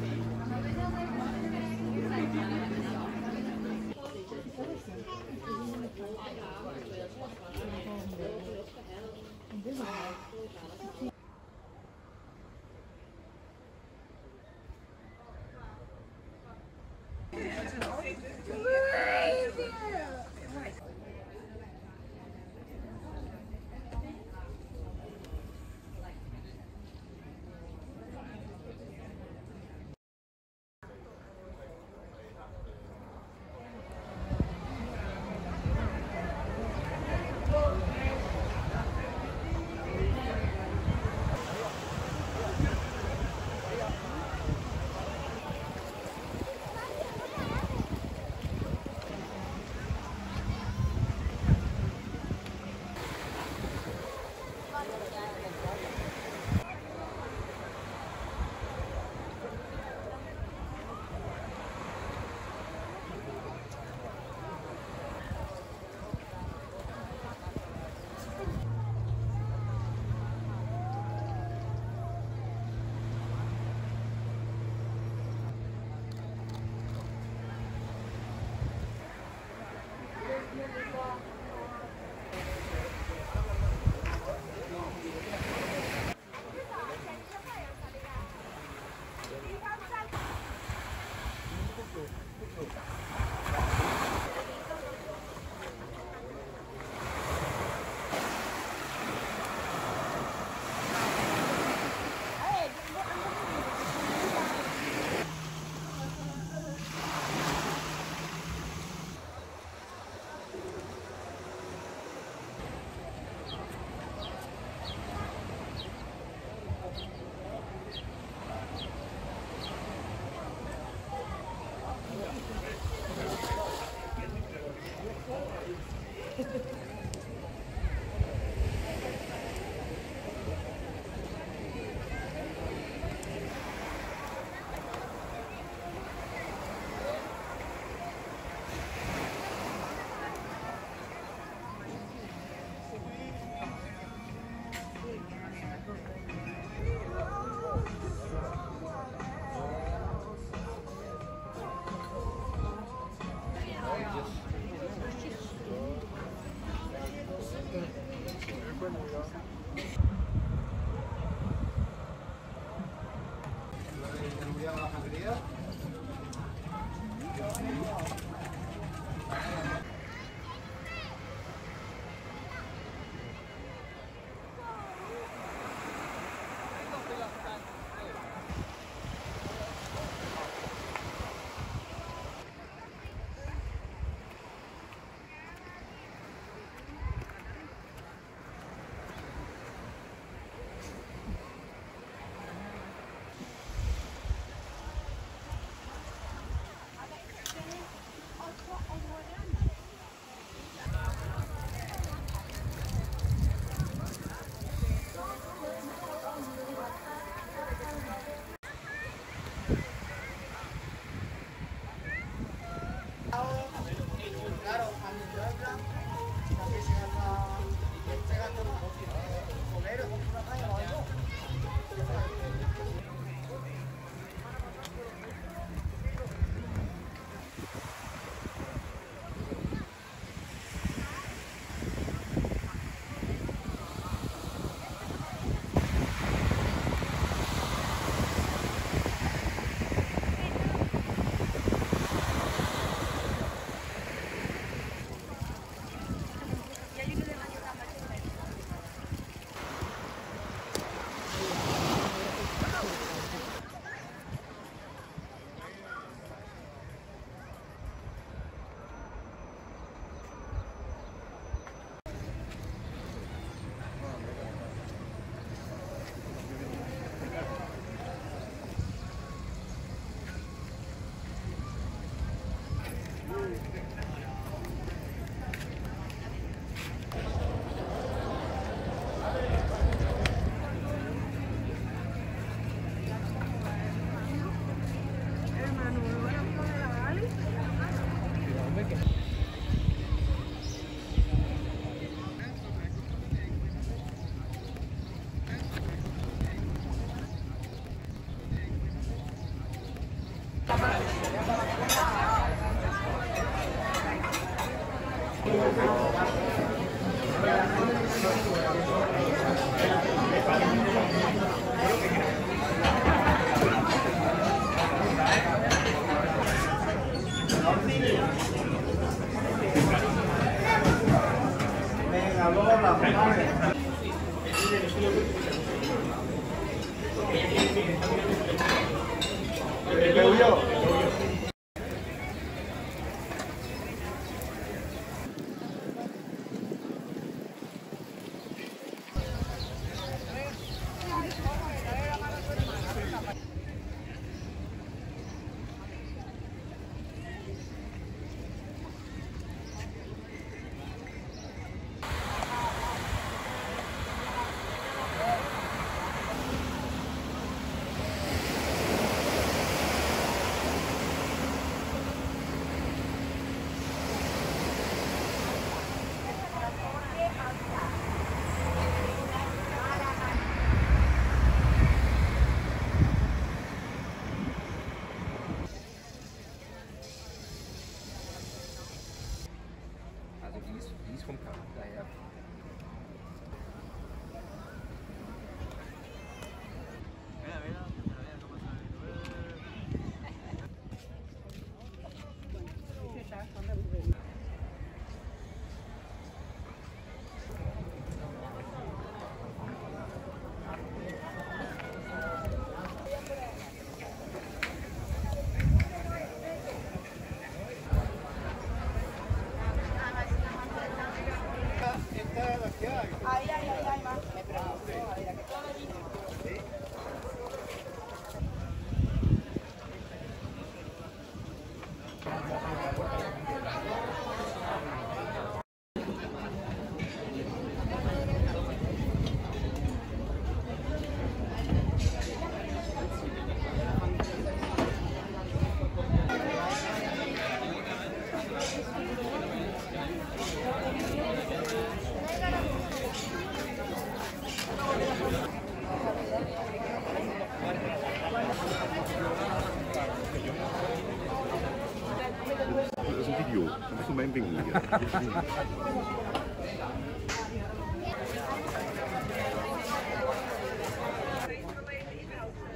see.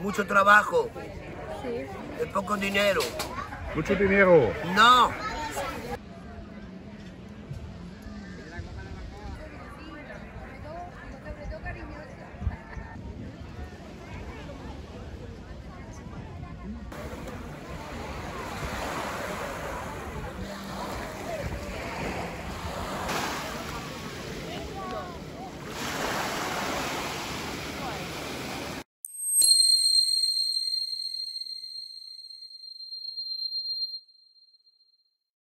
Mucho trabajo. Sí. De poco dinero. Mucho dinero. No.